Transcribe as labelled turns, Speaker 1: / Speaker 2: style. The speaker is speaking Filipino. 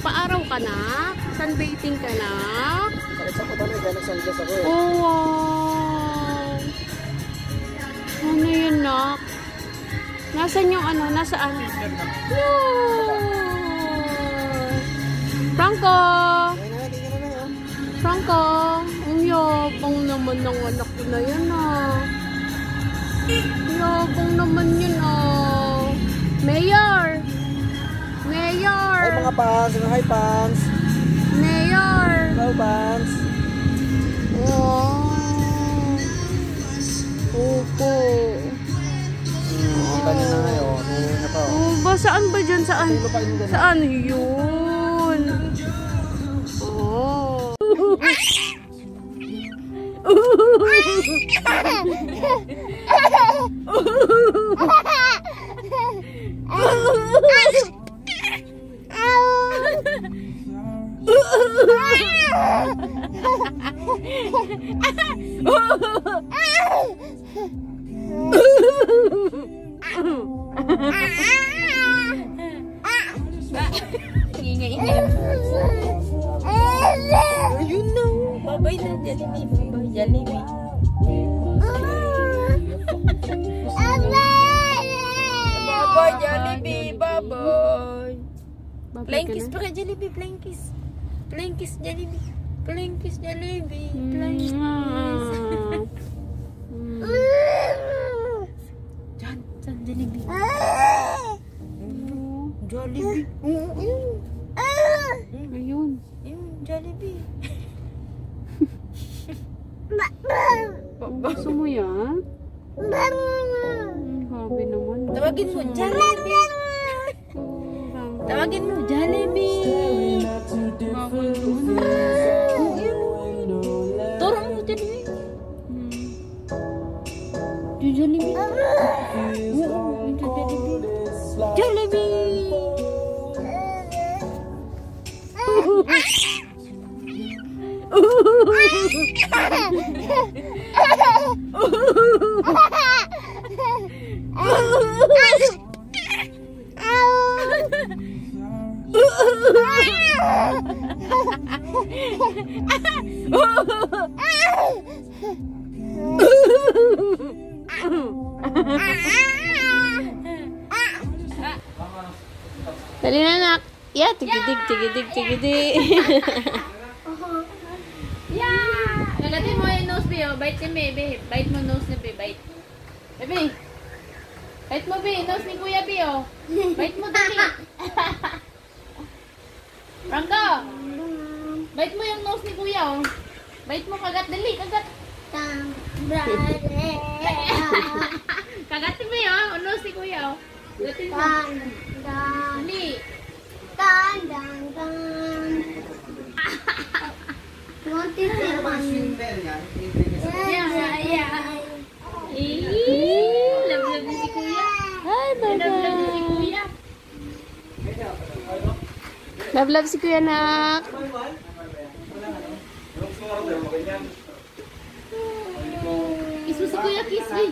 Speaker 1: paaraw ka na? Sunbathing ka na?
Speaker 2: Sa ko tanay, kaya nagsanggas ako eh.
Speaker 1: Oh, wow. Ano yun, nak? Nasaan yung ano? Nasaan? No! Franco!
Speaker 2: Na, na na.
Speaker 1: Franco! Ang yabang naman ng anak ko na yan, ah. Yabang
Speaker 2: Pants. Ano, hi, pants.
Speaker 1: Mayor!
Speaker 2: Hello, pants.
Speaker 1: Wow! Opo.
Speaker 2: Hmm, kita niyo na ngayon. Na pa. oh.
Speaker 1: Ba, saan ba dyan? Saan? Saan yun? Oh.
Speaker 3: Ngingay na.
Speaker 1: You
Speaker 3: know,
Speaker 1: Na?
Speaker 3: pa ka, Jollibee. Flying kiss, Jollibee. Flying kiss, Jollibee. Flying kiss.
Speaker 1: Mwah.
Speaker 3: Diyan, diyan, Jollibee. Jollibee.
Speaker 1: Ayun.
Speaker 3: Ayun, Jollibee.
Speaker 1: Gusto mo yan? Habi naman.
Speaker 3: Tawagin mo, Jollibee. Tawagin mo, Jollibee. Turun mo, Jollibee.
Speaker 1: Dali na, nak. Yeah, tigidig, tigidig, tigidig.
Speaker 3: Yeah! Gagatin mo yung nose, Be. Oh. Bite Be, Be. Bite mo nose ni Be. Bite. Bebe. Bite mo, Be. Nose ni Kuya, Be. Oh. Bite mo, dali. Franco. Bite mo yung nose ni Kuya, oh. Bite mo, kagat. Dali, kagat. Kagatin mo yun, oh. Nose ni Kuya, oh. Kagatin mo. Dali. Yeah, yeah. Eh, love-love ni si Kuya.
Speaker 1: Hi,
Speaker 3: Love-love ni si
Speaker 1: bye-bye.
Speaker 3: Kuya.
Speaker 1: Love, love si Kuya, nak.
Speaker 3: Kiss mo si Kuya, kiss me.